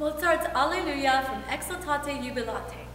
Mozart's Alleluia from Exultate Jubilate.